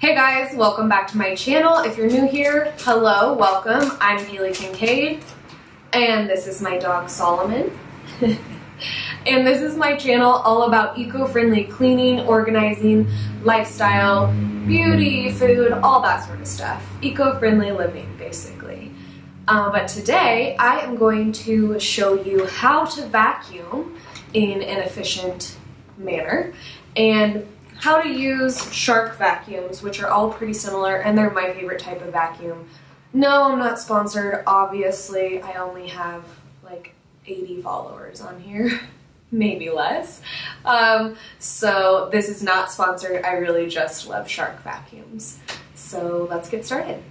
Hey guys, welcome back to my channel. If you're new here, hello, welcome. I'm Kayli Kinkaid, and this is my dog Solomon. and this is my channel all about eco-friendly cleaning, organizing, lifestyle, beauty, food, all that sort of stuff. Eco-friendly living, basically. Uh, but today, I am going to show you how to vacuum in an efficient manner and how to use Shark vacuums, which are all pretty similar and they're my favorite type of vacuum. No, I'm not sponsored, obviously. I only have like 80 followers on here, maybe less. Um, so this is not sponsored. I really just love Shark vacuums. So let's get started.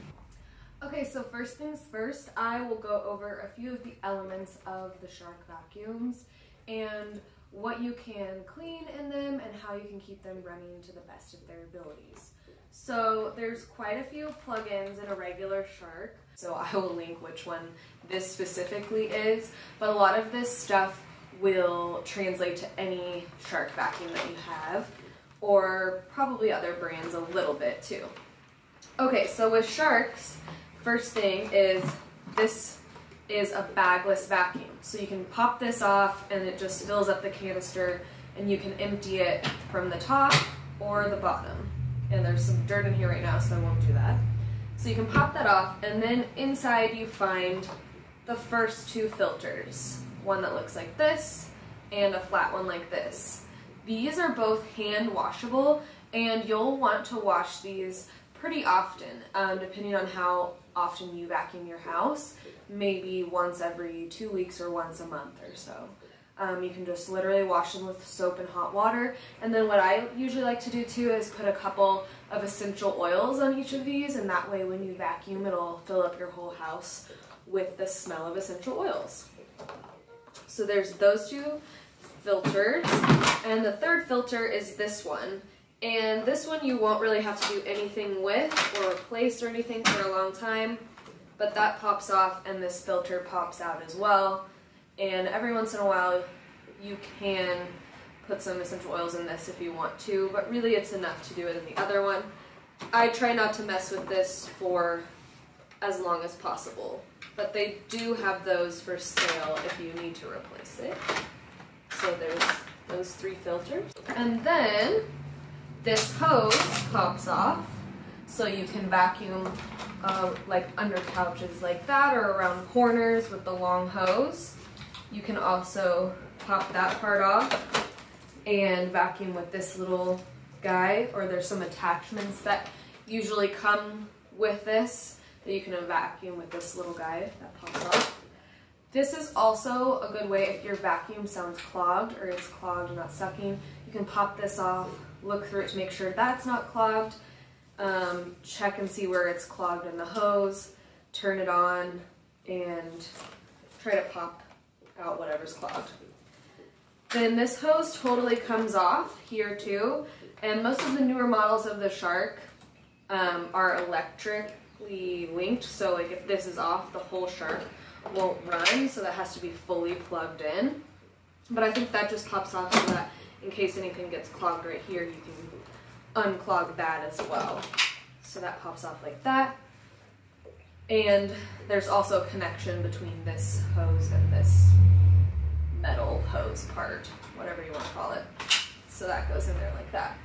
Okay, so first things first, I will go over a few of the elements of the Shark vacuums and what you can clean in them and how you can keep them running to the best of their abilities. So there's quite a few plugins in a regular Shark, so I will link which one this specifically is, but a lot of this stuff will translate to any Shark vacuum that you have, or probably other brands a little bit too. Okay, so with Sharks, first thing is this is a bagless vacuum. So you can pop this off and it just fills up the canister and you can empty it from the top or the bottom. And there's some dirt in here right now, so I won't do that. So you can pop that off and then inside you find the first two filters. One that looks like this and a flat one like this. These are both hand washable and you'll want to wash these pretty often, um, depending on how often you vacuum your house, maybe once every two weeks or once a month or so. Um, you can just literally wash them with soap and hot water. And then what I usually like to do too is put a couple of essential oils on each of these and that way when you vacuum it'll fill up your whole house with the smell of essential oils. So there's those two filters. And the third filter is this one. And this one you won't really have to do anything with or replace or anything for a long time, but that pops off and this filter pops out as well. And every once in a while you can put some essential oils in this if you want to, but really it's enough to do it in the other one. I try not to mess with this for as long as possible, but they do have those for sale if you need to replace it. So there's those three filters. And then this hose pops off so you can vacuum uh, like under couches like that or around corners with the long hose. You can also pop that part off and vacuum with this little guy or there's some attachments that usually come with this that you can vacuum with this little guy that pops off. This is also a good way if your vacuum sounds clogged or it's clogged and not sucking. You can pop this off, look through it to make sure that's not clogged, um, check and see where it's clogged in the hose, turn it on, and try to pop out whatever's clogged. Then this hose totally comes off here too, and most of the newer models of the Shark um, are electrically linked, so like if this is off, the whole Shark won't run, so that has to be fully plugged in. But I think that just pops off so that in case anything gets clogged right here, you can unclog that as well. So that pops off like that. And there's also a connection between this hose and this metal hose part, whatever you want to call it. So that goes in there like that.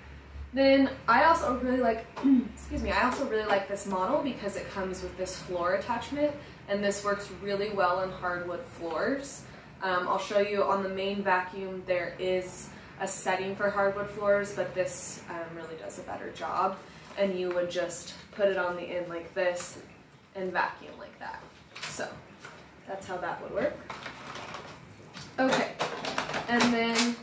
Then I also really like, excuse me, I also really like this model because it comes with this floor attachment and this works really well on hardwood floors. Um, I'll show you on the main vacuum there is a setting for hardwood floors, but this um, really does a better job. And you would just put it on the end like this and vacuum like that. So that's how that would work. Okay, and then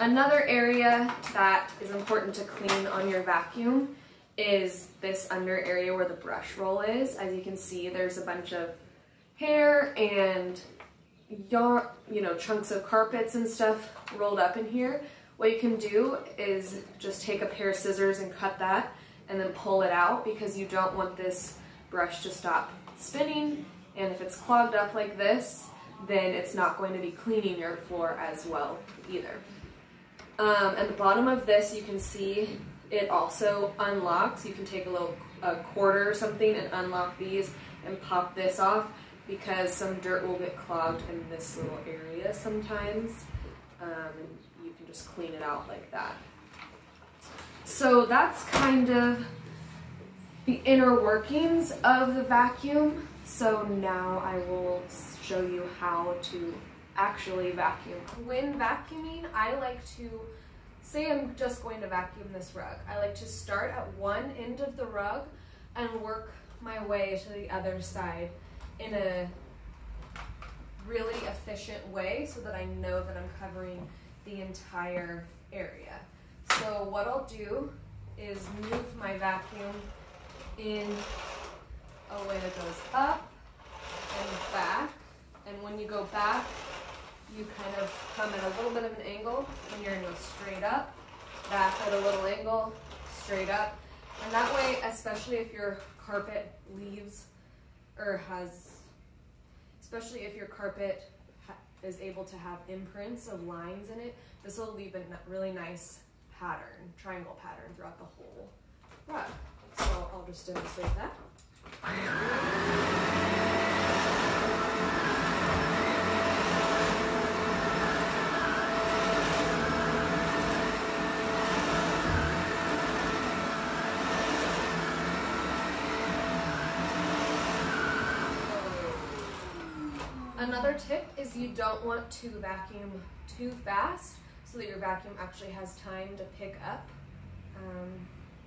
another area that is important to clean on your vacuum is this under area where the brush roll is. As you can see, there's a bunch of hair and yarn, you know, chunks of carpets and stuff rolled up in here. What you can do is just take a pair of scissors and cut that and then pull it out because you don't want this brush to stop spinning. And if it's clogged up like this, then it's not going to be cleaning your floor as well either. Um, at the bottom of this, you can see it also unlocks. You can take a little a quarter or something and unlock these and pop this off because some dirt will get clogged in this little area sometimes. Um, and you can just clean it out like that. So that's kind of the inner workings of the vacuum. So now I will show you how to actually vacuum. When vacuuming, I like to, say I'm just going to vacuum this rug. I like to start at one end of the rug and work my way to the other side in a really efficient way so that I know that I'm covering the entire area. So what I'll do is move my vacuum in a way that goes up and back. And when you go back, you kind of come at a little bit of an angle and you're gonna go straight up, back at a little angle, straight up. And that way, especially if your carpet leaves or has, especially if your carpet is able to have imprints of lines in it, this will leave a really nice pattern, triangle pattern throughout the whole rug. So I'll just demonstrate that. Another tip is you don't want to vacuum too fast so that your vacuum actually has time to pick up um,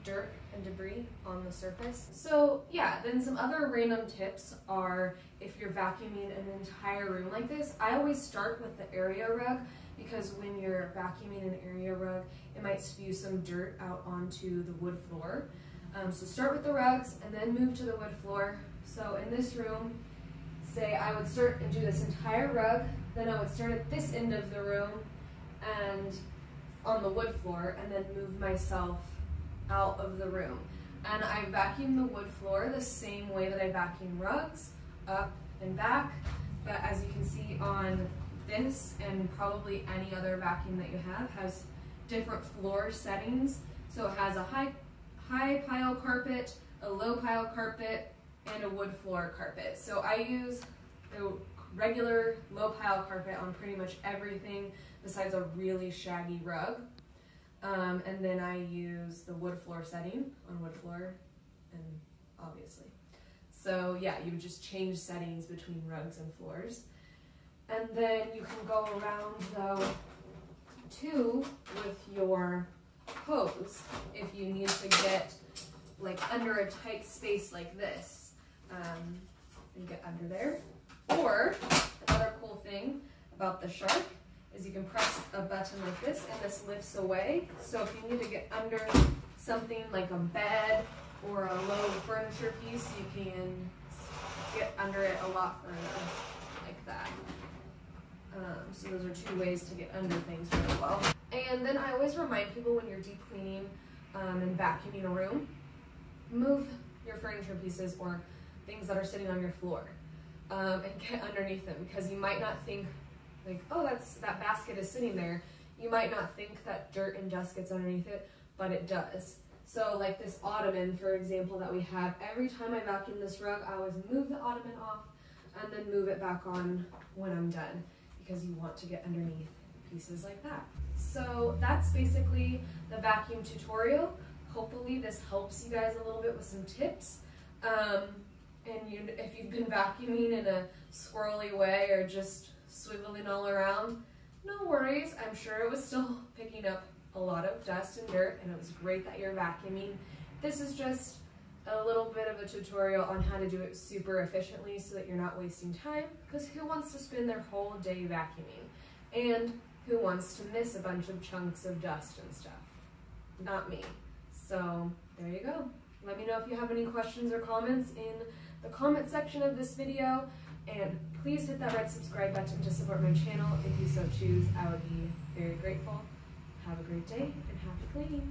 dirt and debris on the surface. So yeah, then some other random tips are if you're vacuuming an entire room like this, I always start with the area rug because when you're vacuuming an area rug, it might spew some dirt out onto the wood floor. Um, so start with the rugs and then move to the wood floor. So in this room, say I would start and do this entire rug, then I would start at this end of the room and on the wood floor and then move myself out of the room. And I vacuum the wood floor the same way that I vacuum rugs, up and back. But as you can see on this and probably any other vacuum that you have has different floor settings. So it has a high, high pile carpet, a low pile carpet, and a wood floor carpet. So I use a regular low pile carpet on pretty much everything besides a really shaggy rug. Um, and then I use the wood floor setting on wood floor, and obviously. So yeah, you would just change settings between rugs and floors. And then you can go around though too with your hose if you need to get like under a tight space like this. Um, you get under there. Or another cool thing about the shark is you can press a button like this and this lifts away. So if you need to get under something like a bed or a low furniture piece, you can get under it a lot further like that. Um, so those are two ways to get under things really well. And then I always remind people when you're deep cleaning um, and vacuuming a room, move your furniture pieces or things that are sitting on your floor um, and get underneath them because you might not think like, oh, that's that basket is sitting there. You might not think that dirt and dust gets underneath it, but it does. So like this ottoman, for example, that we have, every time I vacuum this rug, I always move the ottoman off and then move it back on when I'm done because you want to get underneath pieces like that. So that's basically the vacuum tutorial. Hopefully this helps you guys a little bit with some tips. Um, and you, if you've been vacuuming in a squirrely way or just swiveling all around, no worries. I'm sure it was still picking up a lot of dust and dirt and it was great that you're vacuuming. This is just a little bit of a tutorial on how to do it super efficiently so that you're not wasting time because who wants to spend their whole day vacuuming? And who wants to miss a bunch of chunks of dust and stuff? Not me. So there you go. Let me know if you have any questions or comments in the comment section of this video. And please hit that red subscribe button to support my channel if you so choose. I would be very grateful. Have a great day and happy cleaning.